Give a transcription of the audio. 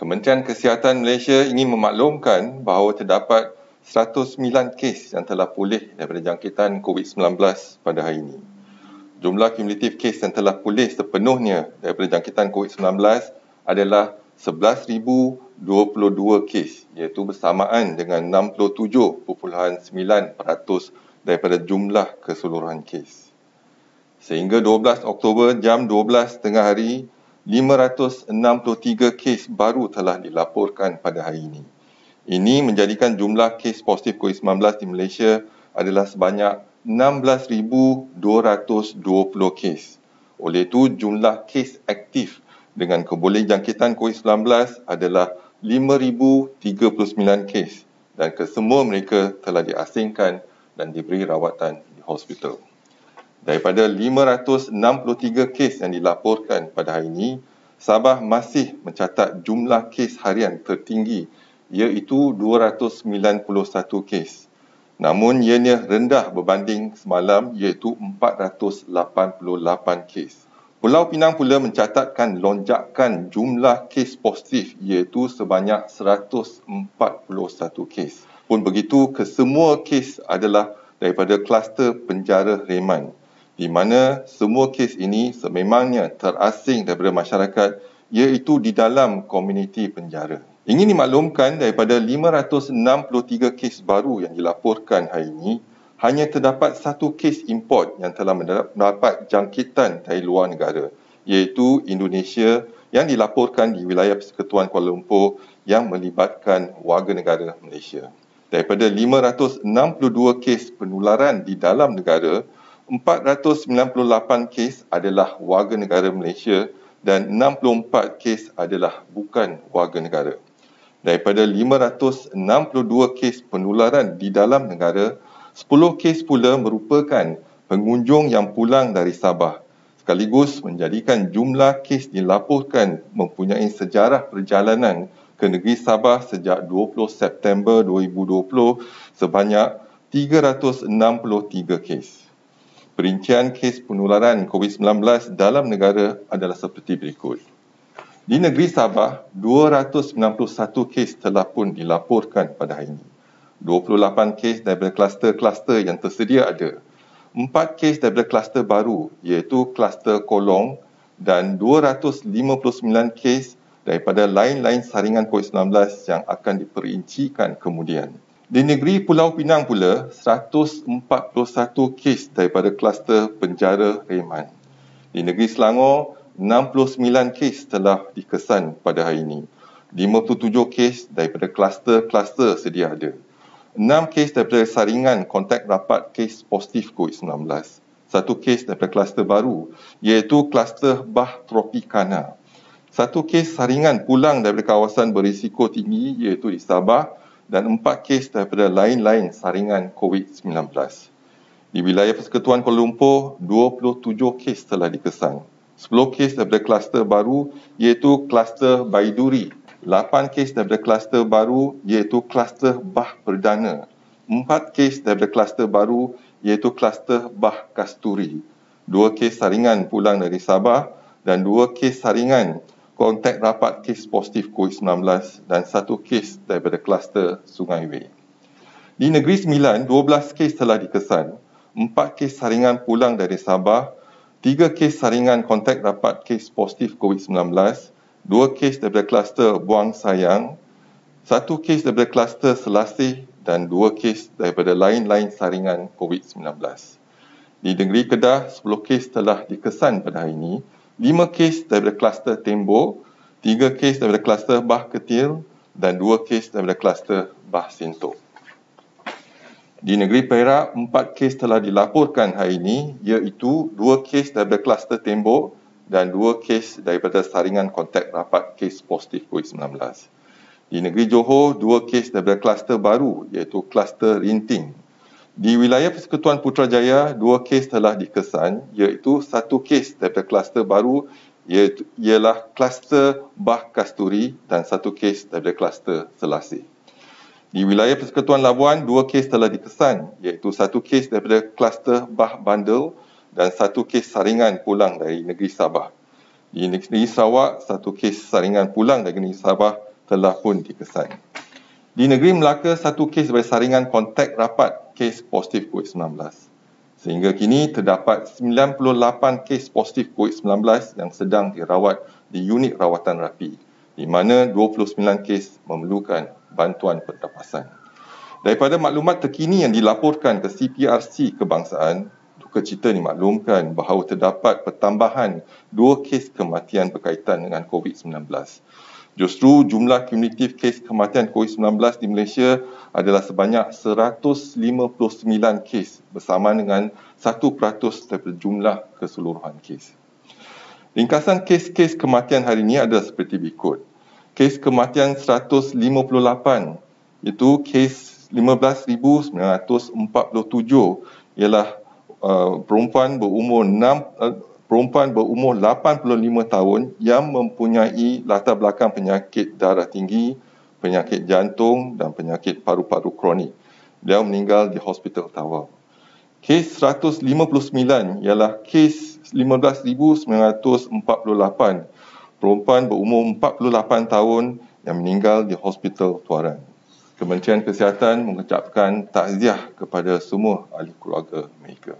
Kementerian Kesihatan Malaysia ingin memaklumkan bahawa terdapat 109 kes yang telah pulih daripada jangkitan COVID-19 pada hari ini. Jumlah kumulatif kes yang telah pulih sepenuhnya daripada jangkitan COVID-19 adalah 11,022 kes iaitu bersamaan dengan 67.9% daripada jumlah keseluruhan kes. Sehingga 12 Oktober jam 12 tengah hari, 563 kes baru telah dilaporkan pada hari ini. Ini menjadikan jumlah kes positif COVID-19 di Malaysia adalah sebanyak 16,220 kes. Oleh itu, jumlah kes aktif dengan keboleh jangkitan COVID-19 adalah 5,039 kes dan kesemua mereka telah diasingkan dan diberi rawatan di hospital. Daripada 563 kes yang dilaporkan pada hari ini, Sabah masih mencatat jumlah kes harian tertinggi iaitu 291 kes. Namun ianya rendah berbanding semalam iaitu 488 kes. Pulau Pinang pula mencatatkan lonjakan jumlah kes positif iaitu sebanyak 141 kes. Pun begitu, kesemua kes adalah daripada kluster penjara Reman di mana semua kes ini sememangnya terasing daripada masyarakat iaitu di dalam komuniti penjara. Ingin dimaklumkan daripada 563 kes baru yang dilaporkan hari ini, hanya terdapat satu kes import yang telah mendapat jangkitan dari luar negara iaitu Indonesia yang dilaporkan di wilayah Persekutuan Kuala Lumpur yang melibatkan warga negara Malaysia. Daripada 562 kes penularan di dalam negara, 498 kes adalah warga negara Malaysia dan 64 kes adalah bukan warga negara. Daripada 562 kes penularan di dalam negara, 10 kes pula merupakan pengunjung yang pulang dari Sabah sekaligus menjadikan jumlah kes dilaporkan mempunyai sejarah perjalanan ke negeri Sabah sejak 20 September 2020 sebanyak 363 kes. Perincian kes penularan COVID-19 dalam negara adalah seperti berikut. Di negeri Sabah, 291 kes telah pun dilaporkan pada hari ini. 28 kes daripada kluster-kluster yang tersedia ada. 4 kes daripada kluster baru iaitu kluster Kolong dan 259 kes daripada lain-lain saringan COVID-19 yang akan diperincikan kemudian. Di negeri Pulau Pinang pula, 141 kes daripada kluster penjara Reman. Di negeri Selangor, 69 kes telah dikesan pada hari ini. 57 kes daripada kluster-kluster sedia ada. 6 kes daripada saringan kontak rapat kes positif COVID-19. Satu kes daripada kluster baru, iaitu kluster Bah Tropicana. Satu kes saringan pulang daripada kawasan berisiko tinggi, iaitu di Sabah, dan empat kes daripada lain-lain saringan COVID-19. Di wilayah Persekutuan Kuala Lumpur, 27 kes telah dikesan. 10 kes daripada kluster baru iaitu kluster Baiduri. 8 kes daripada kluster baru iaitu kluster Bah Perdana. 4 kes daripada kluster baru iaitu kluster Bah Kasturi. 2 kes saringan pulang dari Sabah dan 2 kes saringan kontak rapat kes positif COVID-19 dan satu kes daripada kluster Sungai Wei. Di Negeri Sembilan, 12 kes telah dikesan, 4 kes saringan pulang dari Sabah, 3 kes saringan kontak rapat kes positif COVID-19, 2 kes daripada kluster Buang Sayang, 1 kes daripada kluster Selasih dan 2 kes daripada lain-lain saringan COVID-19. Di negeri Kedah, 10 kes telah dikesan pada hari ini, lima kes daripada kluster Tembok, tiga kes daripada kluster Bah Ketil dan dua kes daripada kluster Bah Sintok. Di negeri Perak, empat kes telah dilaporkan hari ini iaitu dua kes daripada kluster Tembok dan dua kes daripada saringan kontak rapat kes positif COVID-19. Di negeri Johor, dua kes daripada kluster baru iaitu kluster Rinting di wilayah Persekutuan Putrajaya, dua kes telah dikesan iaitu satu kes daripada kluster baru iaitu, ialah kluster Bah Kasturi dan satu kes daripada kluster Selasih. Di wilayah Persekutuan Labuan, dua kes telah dikesan iaitu satu kes daripada kluster Bah Bandel dan satu kes saringan pulang dari negeri Sabah. Di negeri Sarawak, satu kes saringan pulang dari negeri Sabah telah pun dikesan. Di negeri Melaka, satu kes sebagai saringan kontak rapat kes positif COVID-19. Sehingga kini terdapat 98 kes positif COVID-19 yang sedang dirawat di unit rawatan rapi, di mana 29 kes memerlukan bantuan pertapasan. Daripada maklumat terkini yang dilaporkan ke CPRC Kebangsaan, duka cita dimaklumkan bahawa terdapat pertambahan dua kes kematian berkaitan dengan COVID-19. Justru jumlah kumulatif kes kematian COVID-19 di Malaysia adalah sebanyak 159 kes bersama dengan 1% daripada jumlah keseluruhan kes. Ringkasan kes-kes kematian hari ini adalah seperti berikut. Kes kematian 158 itu kes 15,947 ialah Uh, perempuan berumur 6 uh, perempuan berumur 85 tahun yang mempunyai latar belakang penyakit darah tinggi, penyakit jantung dan penyakit paru-paru kronik. Dia meninggal di Hospital Tower. Kes 159 ialah kes 15948 perempuan berumur 48 tahun yang meninggal di Hospital Tuaran. Kementerian Kesihatan mengucapkan takziah kepada semua ahli keluarga mereka.